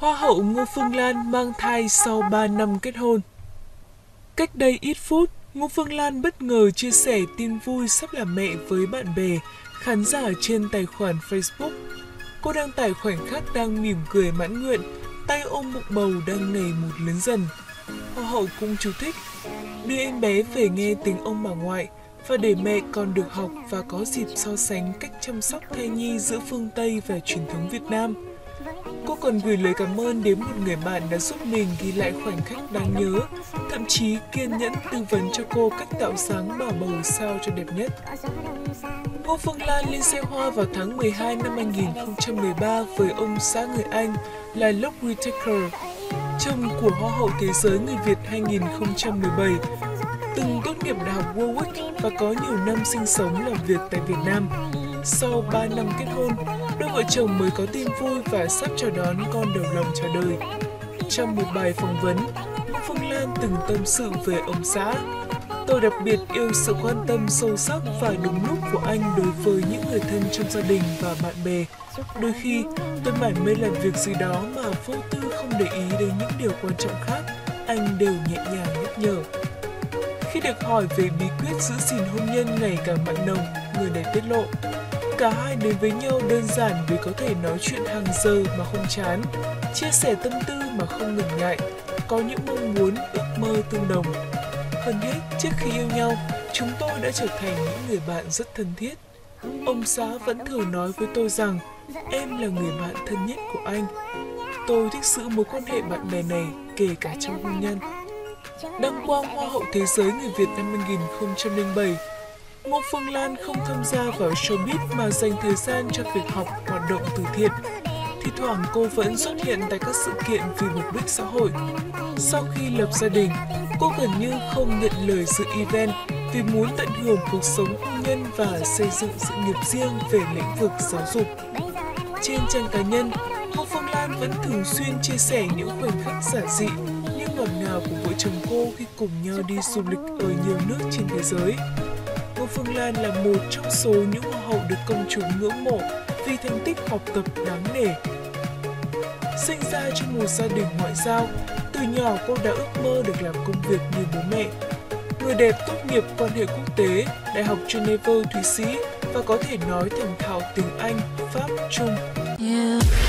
Hoa hậu Ngô Phương Lan mang thai sau 3 năm kết hôn. Cách đây ít phút, Ngô Phương Lan bất ngờ chia sẻ tin vui sắp làm mẹ với bạn bè, khán giả trên tài khoản Facebook. Cô đăng tải khoảnh khắc đang mỉm cười mãn nguyện, tay ôm bụng bầu đang ngày một lớn dần. Hoa hậu cũng chú thích, đưa em bé về nghe tiếng ông bà ngoại và để mẹ còn được học và có dịp so sánh cách chăm sóc thai nhi giữa phương Tây và truyền thống Việt Nam. Cô còn gửi lời cảm ơn đến một người bạn đã giúp mình ghi lại khoảnh khắc đáng nhớ, thậm chí kiên nhẫn tư vấn cho cô cách tạo sáng bảo bầu sao cho đẹp nhất. Ngô Phương Lan lên xe hoa vào tháng 12 năm 2013 với ông xã người Anh là Locke Whittaker, chồng của Hoa hậu Thế giới người Việt 2017, từng tốt nghiệp Đại học Warwick và có nhiều năm sinh sống làm việc tại Việt Nam. Sau 3 năm kết hôn, đôi vợ chồng mới có tin vui và sắp chào đón con đầu lòng chào đời. Trong một bài phỏng vấn, Phương Lan từng tâm sự về ông xã. Tôi đặc biệt yêu sự quan tâm sâu sắc và đúng lúc của anh đối với những người thân trong gia đình và bạn bè. Đôi khi, tôi mải mê làm việc gì đó mà vô tư không để ý đến những điều quan trọng khác, anh đều nhẹ nhàng nhắc nhở. Khi được hỏi về bí quyết giữ gìn hôn nhân ngày càng mạnh nồng, người này tiết lộ Cả hai đến với nhau đơn giản vì có thể nói chuyện hàng giờ mà không chán, chia sẻ tâm tư mà không ngần ngại, có những mong muốn, ước mơ tương đồng. Hơn hết, trước khi yêu nhau, chúng tôi đã trở thành những người bạn rất thân thiết. Ông xã vẫn thường nói với tôi rằng em là người bạn thân nhất của anh. Tôi thích sự mối quan hệ bạn bè này kể cả trong hôn nhân. Đăng quang Hoa hậu Thế giới người Việt năm 2007 Ngô Phương Lan không tham gia vào showbiz mà dành thời gian cho việc học, hoạt động từ thiện. Thì thoảng cô vẫn xuất hiện tại các sự kiện vì mục đích xã hội. Sau khi lập gia đình, cô gần như không nhận lời dự event vì muốn tận hưởng cuộc sống hôn nhân và xây dựng sự nghiệp riêng về lĩnh vực giáo dục. Trên trang cá nhân, Ngô Phương Lan vẫn thường xuyên chia sẻ những khoảnh khắc giản dị như ngọt ngào của vợ chồng cô khi cùng nhau đi du lịch ở nhiều nước trên thế giới. Phương Lan là một trong số những hoa hậu được công chúng ngưỡng mộ vì thành tích học tập đáng nể. Sinh ra trong một gia đình ngoại giao, từ nhỏ cô đã ước mơ được làm công việc như bố mẹ. Người đẹp tốt nghiệp quan hệ quốc tế, Đại học Geneva, Thụy Sĩ và có thể nói thành thạo tiếng Anh, Pháp, Trung. Yeah.